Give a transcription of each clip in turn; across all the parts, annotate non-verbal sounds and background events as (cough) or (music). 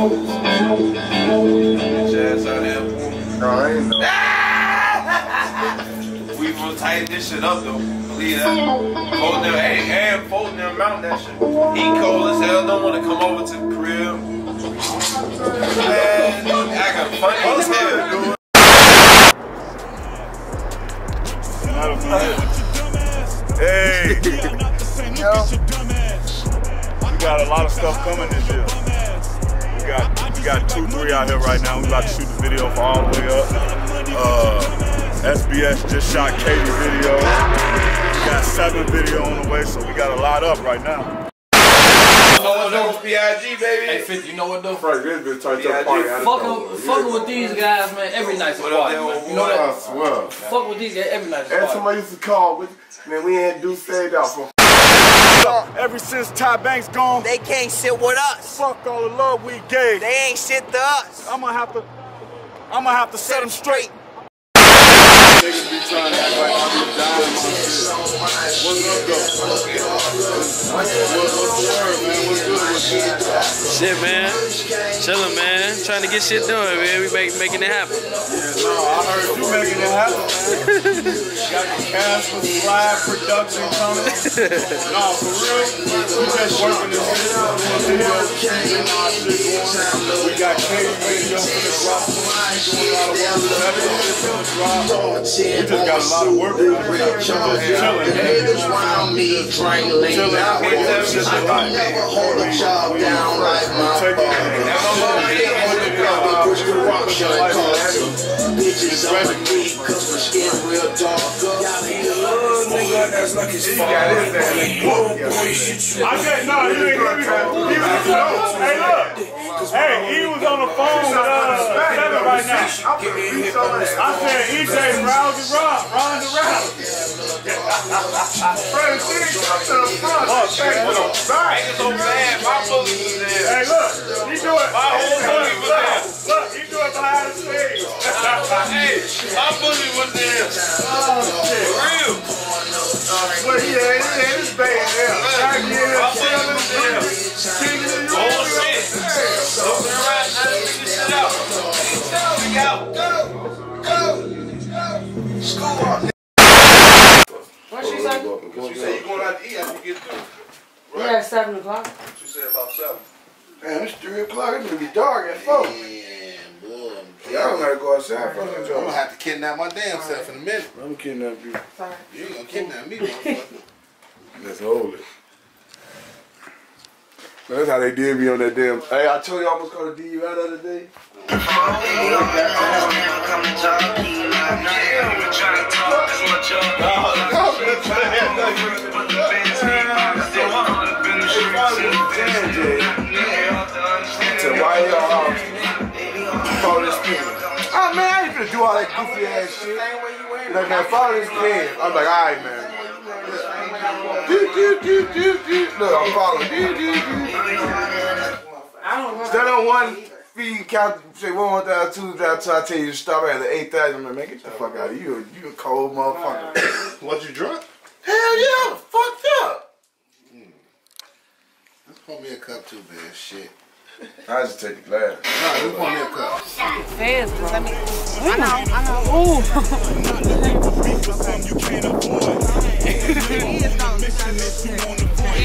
No, I ain't know. we gonna tighten this shit up though. Believe that. Hey, and that shit. He cold as hell, don't wanna come over to the. Man, I got. Hey! (laughs) you, you got a lot of stuff coming this year. We got two, three out here right now. We about to shoot the video for all the way up. Uh, SBS just shot Katie video. We got seven video on the way, so we got a lot up right now. You know what though? PIG, baby. Hey, 50, you know what though? Frank, this bitch turned to a party. out of. Fucking, fucking with these guys, man, every night's a party, man. You old know I that? swear. Fuck with these guys, every night's a Every party. time I used to call, man, we ain't do saved out for Ever since Ty Banks gone, They can't sit with us. fuck all the love we gave. They ain't shit to us. I'm gonna have to, I'm gonna have to set them straight. niggas be trying to act like I'm the dime shit. What's up, though? What's, what's the word, man? What's good? What's good? Shit, man. Chilling, man. Trying to get shit done, man. We make, making it happen. Yeah, no, I heard you making it happen, man. (laughs) Got the Casper Slide production coming. (laughs) no, for real, we just working this shit. Got Katie video for the drop. Doing a lot of work with everything for the drop. We just got a lot of work to do. Just chilling, man. round me, drink lean Chilling, out. man. Just I can never hold a job down like my father. Push the rock shot Bitches on my knee, cause my skin real dark. Nigga, that's like his He got his ass like, whoa, yeah. I said, no, you ain't. He was, hey, look. Hey, he was on the phone with uh, Seven right now. I'm gonna beat your ass. I said, EJ, round the round, round the round. Frank, she ain't come to the front. Oh, Frank, shit. with a so bad. My bully was there. Hey, look, he do it. My whole Look, bully was there. Look, he do it behind the scenes. (laughs) Hey, my bully was there. Oh For real. Well, he had, he had 7 o'clock. What you said about seven? Man, it's 3 o'clock. It's gonna be dark at 4. Y'all gotta go outside. Fuck I'm gonna have to kidnap my damn self in a minute. I'm going to kidnap you. You ain't gonna kidnap me, motherfucker. Let's hold it. That's how they did me on that damn. Hey, I told you I almost called a DUI the other day. To (laughs) I ain't finna do all that goofy ass shit. Like man, follow this kid. I'm like, all right, man. Do do do do do. Look, I'm following. Do do do. Stand on one feet, count, say one, one thousand, two thousand, till I tell you to stop at the eight thousand. I'm like, man, get the fuck out of here. You, you a cold motherfucker. What you drunk? Hell yeah, I'm fucked up. Hmm. Let's pour me a cup too, man. Shit. I just take the glass. Nah, just pour me cup. Fast, bro. I know, I know. Ooh. he is gonna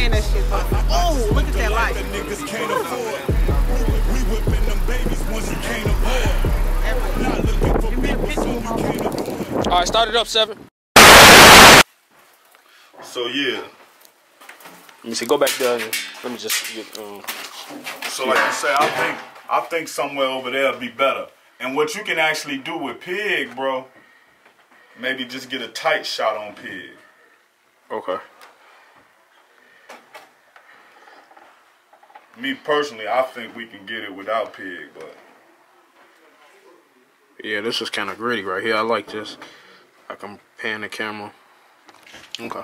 and that shit. Oh, look at that light. Give me a picture. All right, start it up, 7. So yeah, Let me see. Go back there. Let me just get. Um, so like you say, I think I think somewhere over there would be better. And what you can actually do with Pig, bro, maybe just get a tight shot on Pig. okay. Me personally, I think we can get it without Pig, but Yeah, this is kind of gritty right here. I like this. I can pan the camera. Okay.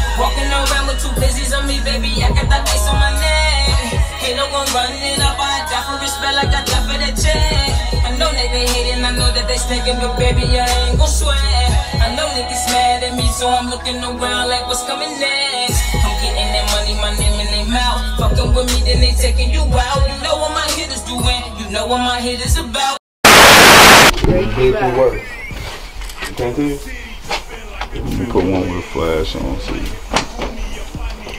Walking around with two busies on me, baby. I got that ice on my neck. Hater gon' run it up, I die for respect like I die for the check. I know they hating, I know that they stinking, but baby, I ain't gon' sweat. I know niggas mad at me, so I'm looking around like what's coming next. I'm getting that money, my name in their mouth. Fucking with me, then they taking you out. You know what my hitters doing, you know what my hitters about. Put one with a flash on, see.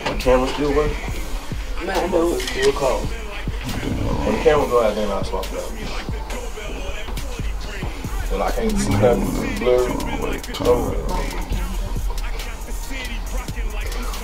My Camera still work? Man, no. Still cold. When the camera go out, then I'll swap it out. So I can't see nothing. Blurry.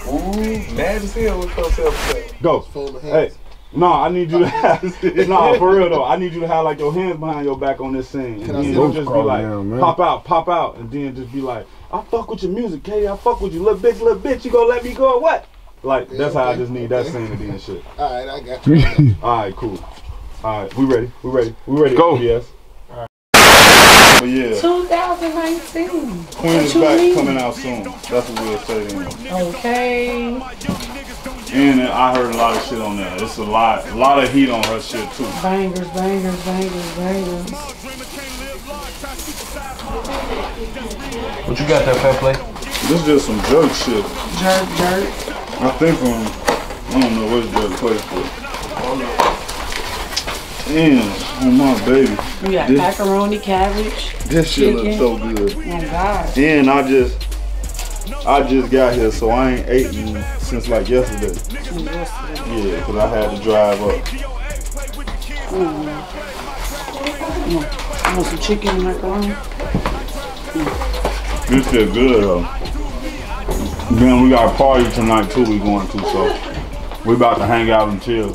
Ooh, mad as hell with yourself. Go. Hey. No, I need you to have. (laughs) no, for real though. I need you to have like your hands behind your back on this scene, and Can I then you'll just be oh, like, down, pop out, pop out, and then just be like, I fuck with your music, K. I fuck with you, little bitch, little bitch. You gonna let me go or what? Like that's how I just need that scene to be and shit. (laughs) All right, I got you. (laughs) All right, cool. All right, we ready. We ready. We ready. Go. Yes. But yeah, 2019. Queen is back mean? coming out soon. That's what we'll say then. Okay. And I heard a lot of shit on there. It's a lot, a lot of heat on her shit too. Bangers, bangers, bangers, bangers. What you got there, Fairplay? This just some jerk shit. Jerk, jerk. I think um, I don't know what jerk place for. Damn, on my baby. We got This- macaroni, cabbage. This shit chicken. looks so good. Oh God. And I just, I just got here, so I ain't eaten since like yesterday. Yeah, cause I had to drive up. Mm-hmm. I want some chicken and macaroni. Mm. This shit good though. Then we got a party tonight too. We going to, so we about to hang out and chill.